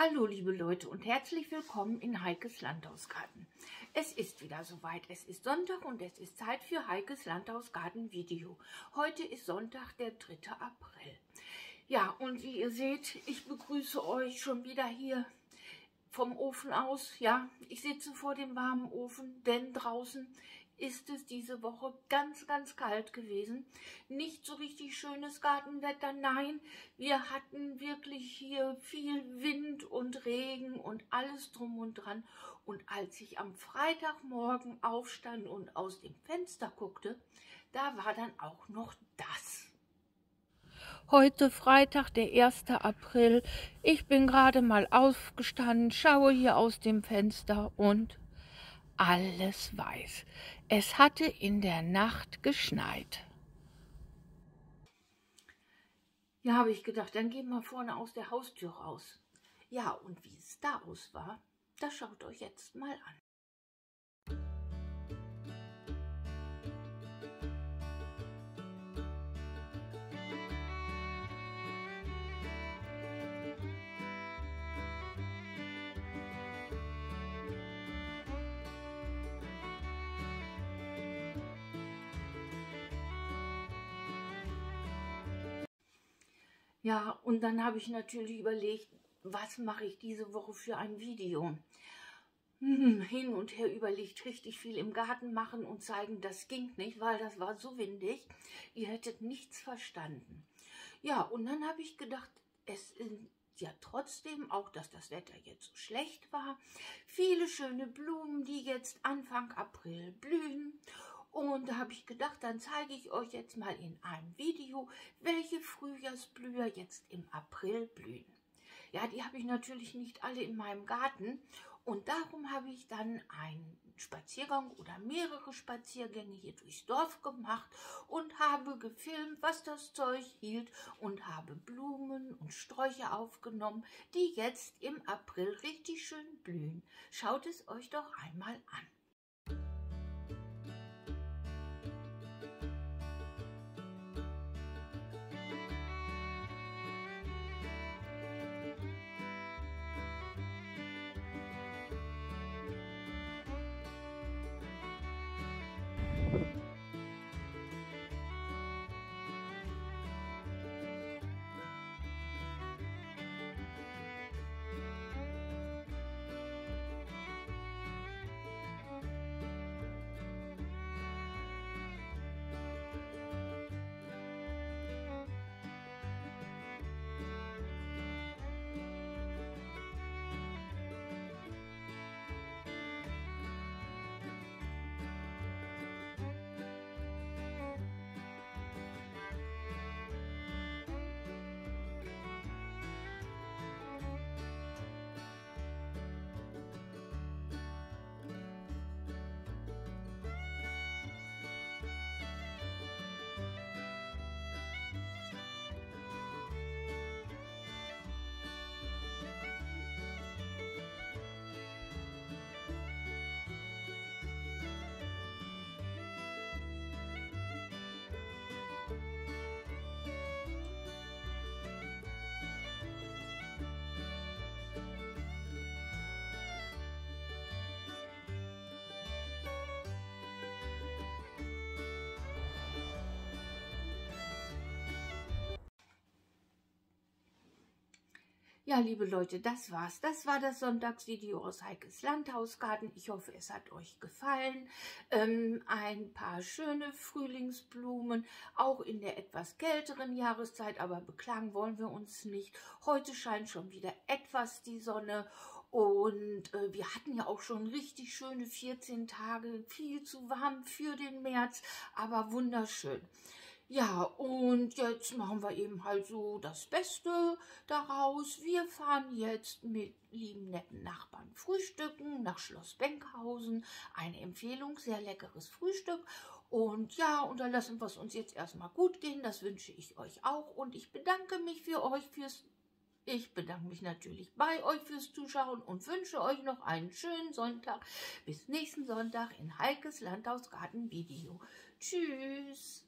Hallo liebe Leute und herzlich willkommen in Heikes Landhausgarten. Es ist wieder soweit, es ist Sonntag und es ist Zeit für Heikes Landhausgarten Video. Heute ist Sonntag, der 3. April. Ja, und wie ihr seht, ich begrüße euch schon wieder hier vom Ofen aus. Ja, ich sitze vor dem warmen Ofen, denn draußen ist es diese Woche ganz, ganz kalt gewesen. Nicht so richtig schönes Gartenwetter, nein. Wir hatten wirklich hier viel Wind und Regen und alles drum und dran. Und als ich am Freitagmorgen aufstand und aus dem Fenster guckte, da war dann auch noch das. Heute Freitag, der 1. April. Ich bin gerade mal aufgestanden, schaue hier aus dem Fenster und alles weiß. Es hatte in der Nacht geschneit. Ja, habe ich gedacht, dann gehen wir vorne aus der Haustür raus. Ja, und wie es da aus war, das schaut euch jetzt mal an. Ja, und dann habe ich natürlich überlegt, was mache ich diese Woche für ein Video? Hm, hin und her überlegt, richtig viel im Garten machen und zeigen, das ging nicht, weil das war so windig. Ihr hättet nichts verstanden. Ja, und dann habe ich gedacht, es ist ja trotzdem, auch dass das Wetter jetzt so schlecht war, viele schöne Blumen, die jetzt Anfang April blühen. Und da habe ich gedacht, dann zeige ich euch jetzt mal in einem Video, welche Frühjahrsblüher jetzt im April blühen. Ja, die habe ich natürlich nicht alle in meinem Garten und darum habe ich dann einen Spaziergang oder mehrere Spaziergänge hier durchs Dorf gemacht und habe gefilmt, was das Zeug hielt und habe Blumen und Sträucher aufgenommen, die jetzt im April richtig schön blühen. Schaut es euch doch einmal an. Ja, liebe Leute, das war's. Das war das Sonntagsvideo aus Heikes Landhausgarten. Ich hoffe, es hat euch gefallen. Ähm, ein paar schöne Frühlingsblumen, auch in der etwas kälteren Jahreszeit, aber beklagen wollen wir uns nicht. Heute scheint schon wieder etwas die Sonne und äh, wir hatten ja auch schon richtig schöne 14 Tage, viel zu warm für den März, aber wunderschön. Ja, und jetzt machen wir eben halt so das Beste daraus. Wir fahren jetzt mit lieben netten Nachbarn frühstücken nach Schloss Benkhausen. Eine Empfehlung, sehr leckeres Frühstück. Und ja, und dann lassen wir es uns jetzt erstmal gut gehen. Das wünsche ich euch auch. Und ich bedanke mich für euch fürs ich bedanke mich natürlich bei euch fürs Zuschauen und wünsche euch noch einen schönen Sonntag. Bis nächsten Sonntag in Heikes Landhausgarten Video. Tschüss.